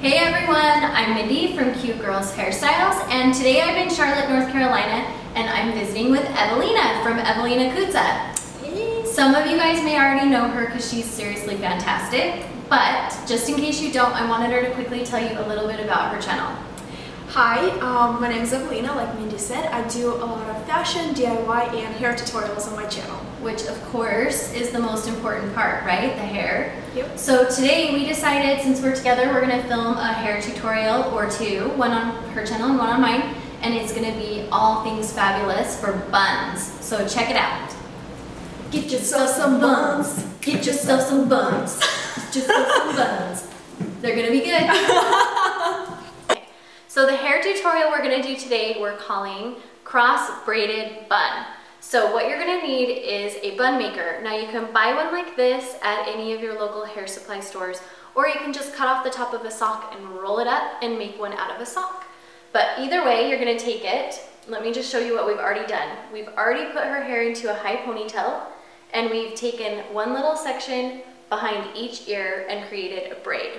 Hey everyone, I'm Mindy from Cute Girls Hairstyles and today I'm in Charlotte, North Carolina and I'm visiting with Evelina from EveliniCutza. Some of you guys may already know her because she's seriously fantastic, but just in case you don't, I wanted her to quickly tell you a little bit about her channel. Hi, um, my name is Evelina, like Mindy said. I do a lot of fashion, DIY, and hair tutorials on my channel. Which of course is the most important part, right? The hair. Yep. So today we decided since we're together we're going to film a hair tutorial or two, one on her channel and one on mine, and it's going to be all things fabulous for buns. So check it out. Get yourself some buns. Get yourself some buns. Get yourself some buns. They're going to be good. So the hair tutorial we're gonna do today, we're calling cross braided bun. So what you're gonna need is a bun maker. Now you can buy one like this at any of your local hair supply stores, or you can just cut off the top of a sock and roll it up and make one out of a sock. But either way, you're gonna take it. Let me just show you what we've already done. We've already put her hair into a high ponytail, and we've taken one little section behind each ear and created a braid.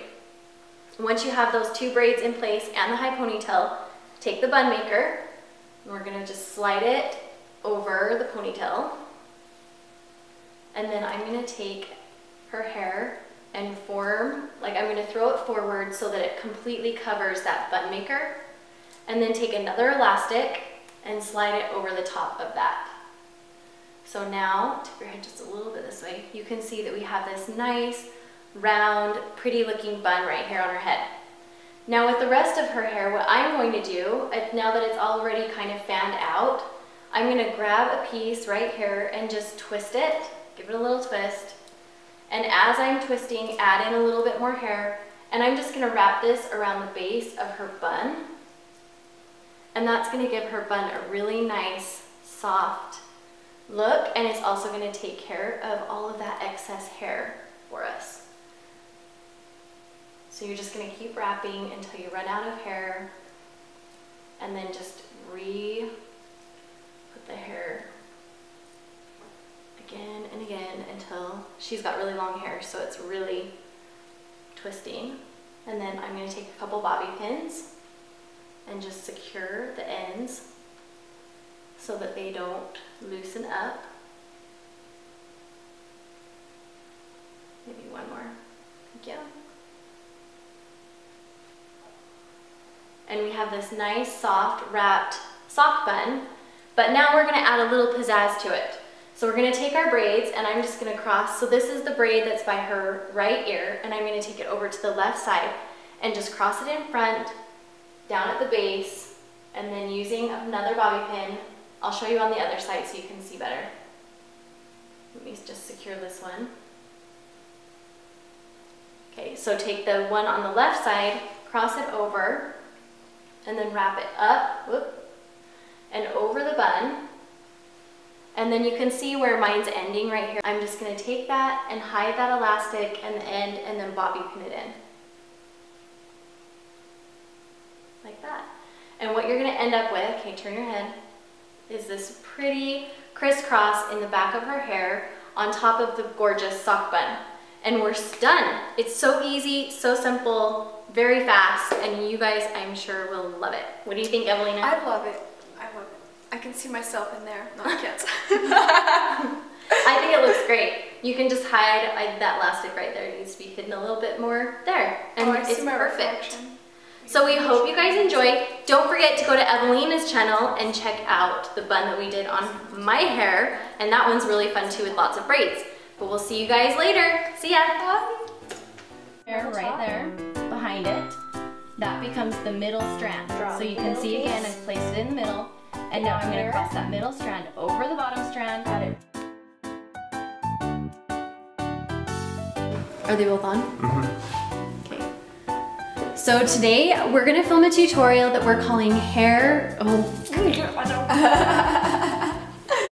Once you have those two braids in place and the high ponytail, take the bun maker, and we're gonna just slide it over the ponytail. And then I'm gonna take her hair and form, like I'm gonna throw it forward so that it completely covers that bun maker. And then take another elastic and slide it over the top of that. So now, tip your head just a little bit this way, you can see that we have this nice round, pretty looking bun right here on her head. Now with the rest of her hair, what I'm going to do, now that it's already kind of fanned out, I'm going to grab a piece right here and just twist it, give it a little twist. And as I'm twisting, add in a little bit more hair, and I'm just going to wrap this around the base of her bun. And that's going to give her bun a really nice, soft look, and it's also going to take care of all of that excess hair for us. So you're just going to keep wrapping until you run out of hair and then just re put the hair again and again until she's got really long hair so it's really twisting. And then I'm to take a couple bobby pins and just secure the ends so that they don't loosen up. Maybe one more. Thank you. And we have this nice soft wrapped sock bun, but now we're gonna add a little pizzazz to it. So we're gonna take our braids and I'm just gonna cross, so this is the braid that's by her right ear and I'm gonna take it over to the left side and just cross it in front, down at the base, and then using another bobby pin, I'll show you on the other side so you can see better. Let me just secure this one. Okay, so take the one on the left side, cross it over, and then wrap it up, whoop, and over the bun. And then you can see where mine's ending right here. I'm just gonna take that and hide that elastic and the end and then bobby pin it in. Like that. And what you're gonna end up with, okay, turn your head, is this pretty crisscross in the back of her hair on top of the gorgeous sock bun and we're done. It's so easy, so simple, very fast, and you guys, I'm sure, will love it. What do you think, Evelina? I love it. I love it. I can see myself in there. No, I can't. I think it looks great. You can just hide I, that elastic right there. It needs to be hidden a little bit more there. And oh, it's perfect. So we hope you guys enjoy. Don't forget to go to Evelina's channel and check out the bun that we did on my hair. And that one's really fun too with lots of braids. But we'll see you guys later. See ya. Bye. There, right there, behind it, that becomes the middle strand. So you can see again, I've placed it in the middle. And now I'm gonna cross that middle strand over the bottom strand. Got it. Are they both on? Mm-hmm. Okay. So today we're gonna film a tutorial that we're calling hair, oh.